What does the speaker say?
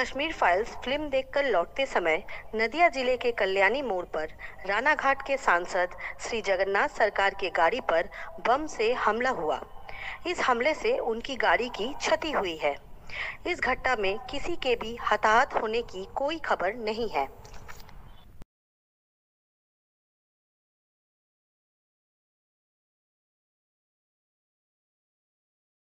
Kashmir files film देखकर लौटते समय नदिया ज़िले के कल्याणी मोड़ पर रानाघाट के सांसद श्री जगन्नाथ सरकार के गाड़ी पर बम से हमला हुआ। इस हमले से उनकी गाड़ी की क्षति हुई है। इस घटना में किसी के भी हताहत होने की कोई खबर नहीं है।